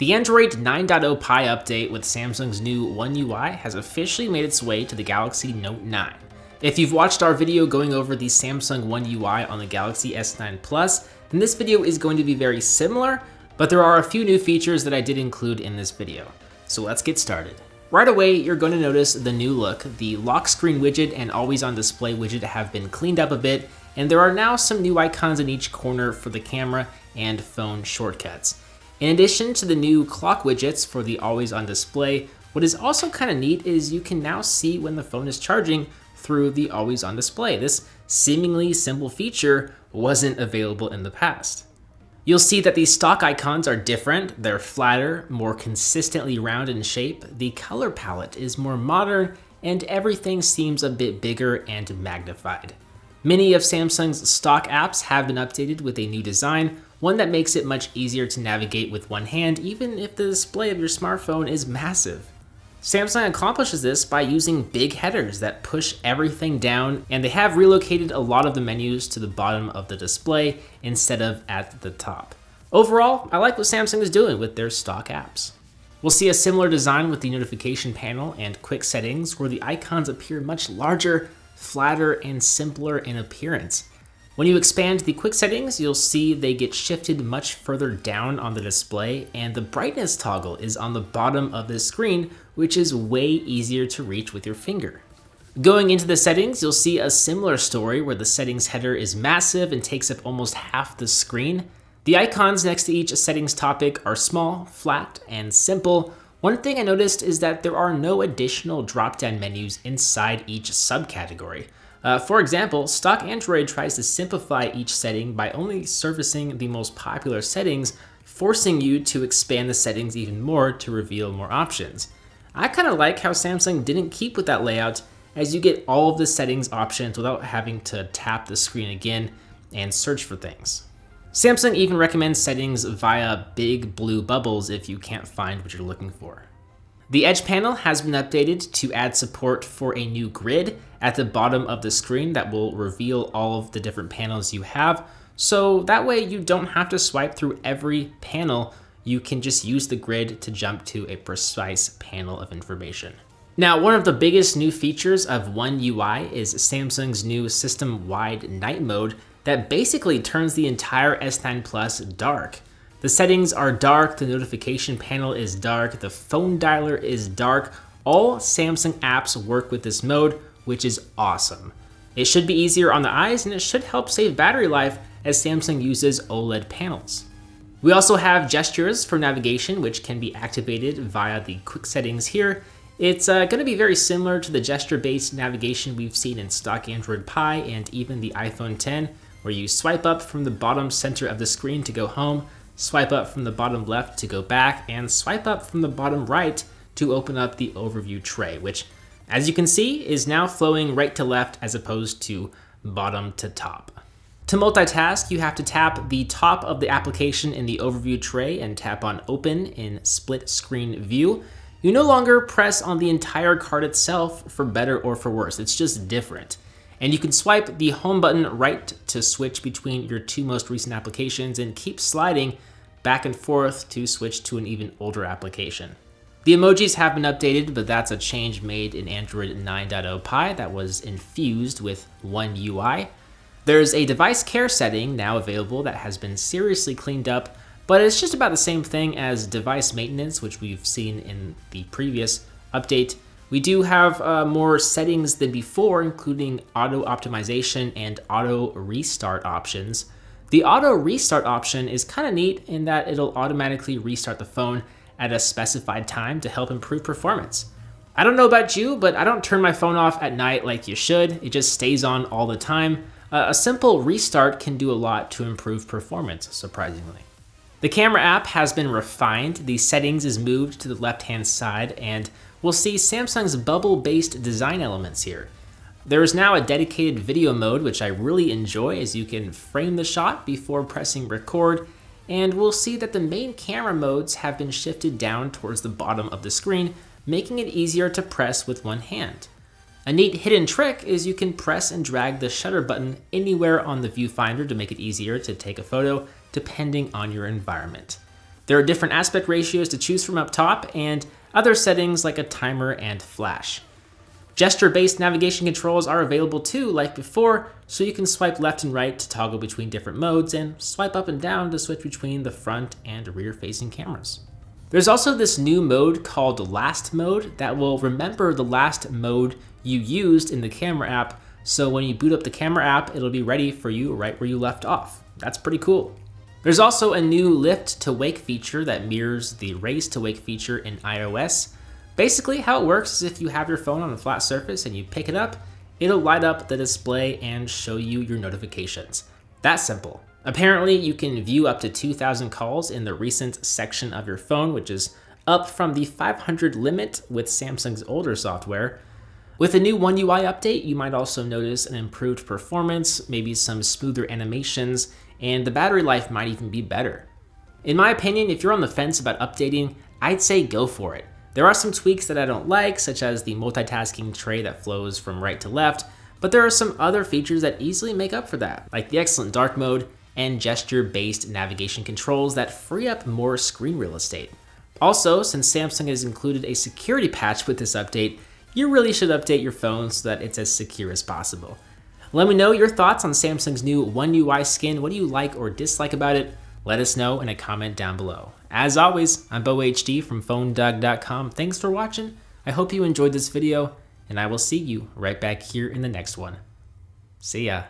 The Android 9.0 Pie update with Samsung's new One UI has officially made its way to the Galaxy Note 9. If you've watched our video going over the Samsung One UI on the Galaxy S9 Plus, then this video is going to be very similar, but there are a few new features that I did include in this video. So let's get started. Right away, you're going to notice the new look. The lock screen widget and always on display widget have been cleaned up a bit, and there are now some new icons in each corner for the camera and phone shortcuts. In addition to the new clock widgets for the always on display, what is also kind of neat is you can now see when the phone is charging through the always on display. This seemingly simple feature wasn't available in the past. You'll see that these stock icons are different. They're flatter, more consistently round in shape. The color palette is more modern and everything seems a bit bigger and magnified. Many of Samsung's stock apps have been updated with a new design, one that makes it much easier to navigate with one hand even if the display of your smartphone is massive. Samsung accomplishes this by using big headers that push everything down, and they have relocated a lot of the menus to the bottom of the display instead of at the top. Overall, I like what Samsung is doing with their stock apps. We'll see a similar design with the notification panel and quick settings where the icons appear much larger, flatter, and simpler in appearance. When you expand the quick settings, you'll see they get shifted much further down on the display and the brightness toggle is on the bottom of the screen, which is way easier to reach with your finger. Going into the settings, you'll see a similar story where the settings header is massive and takes up almost half the screen. The icons next to each settings topic are small, flat, and simple. One thing I noticed is that there are no additional drop-down menus inside each subcategory. Uh, for example, stock Android tries to simplify each setting by only surfacing the most popular settings, forcing you to expand the settings even more to reveal more options. I kind of like how Samsung didn't keep with that layout as you get all of the settings options without having to tap the screen again and search for things. Samsung even recommends settings via big blue bubbles if you can't find what you're looking for. The Edge panel has been updated to add support for a new grid at the bottom of the screen that will reveal all of the different panels you have. So that way you don't have to swipe through every panel. You can just use the grid to jump to a precise panel of information. Now, one of the biggest new features of One UI is Samsung's new system-wide night mode that basically turns the entire S9 Plus dark. The settings are dark, the notification panel is dark, the phone dialer is dark. All Samsung apps work with this mode, which is awesome. It should be easier on the eyes and it should help save battery life as Samsung uses OLED panels. We also have gestures for navigation, which can be activated via the quick settings here. It's uh, going to be very similar to the gesture-based navigation we've seen in stock Android Pie and even the iPhone 10, where you swipe up from the bottom center of the screen to go home, swipe up from the bottom left to go back, and swipe up from the bottom right to open up the overview tray, which, as you can see, is now flowing right to left as opposed to bottom to top. To multitask, you have to tap the top of the application in the overview tray and tap on open in split screen view. You no longer press on the entire card itself for better or for worse, it's just different. And you can swipe the home button right to switch between your two most recent applications and keep sliding back and forth to switch to an even older application. The emojis have been updated, but that's a change made in Android 9.0 Pie that was infused with One UI. There's a device care setting now available that has been seriously cleaned up, but it's just about the same thing as device maintenance, which we've seen in the previous update. We do have uh, more settings than before, including auto optimization and auto restart options. The auto restart option is kind of neat in that it'll automatically restart the phone at a specified time to help improve performance. I don't know about you, but I don't turn my phone off at night like you should. It just stays on all the time. Uh, a simple restart can do a lot to improve performance, surprisingly. The camera app has been refined. The settings is moved to the left-hand side, and we'll see Samsung's bubble-based design elements here. There is now a dedicated video mode, which I really enjoy as you can frame the shot before pressing record, and we'll see that the main camera modes have been shifted down towards the bottom of the screen, making it easier to press with one hand. A neat hidden trick is you can press and drag the shutter button anywhere on the viewfinder to make it easier to take a photo depending on your environment. There are different aspect ratios to choose from up top and other settings like a timer and flash. Gesture-based navigation controls are available too, like before, so you can swipe left and right to toggle between different modes and swipe up and down to switch between the front and rear-facing cameras. There's also this new mode called Last Mode that will remember the last mode you used in the camera app, so when you boot up the camera app, it'll be ready for you right where you left off. That's pretty cool. There's also a new lift to wake feature that mirrors the raise to wake feature in iOS, Basically, how it works is if you have your phone on a flat surface and you pick it up, it'll light up the display and show you your notifications. That simple. Apparently, you can view up to 2,000 calls in the recent section of your phone, which is up from the 500 limit with Samsung's older software. With a new One UI update, you might also notice an improved performance, maybe some smoother animations, and the battery life might even be better. In my opinion, if you're on the fence about updating, I'd say go for it. There are some tweaks that I don't like, such as the multitasking tray that flows from right to left, but there are some other features that easily make up for that, like the excellent dark mode and gesture-based navigation controls that free up more screen real estate. Also, since Samsung has included a security patch with this update, you really should update your phone so that it's as secure as possible. Let me know your thoughts on Samsung's new One UI skin. What do you like or dislike about it? Let us know in a comment down below. As always, I'm Beau HD from PhoneDog.com. Thanks for watching. I hope you enjoyed this video, and I will see you right back here in the next one. See ya.